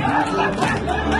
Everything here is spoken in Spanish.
¡Vamos! ¡Vamos! ¡Vamos!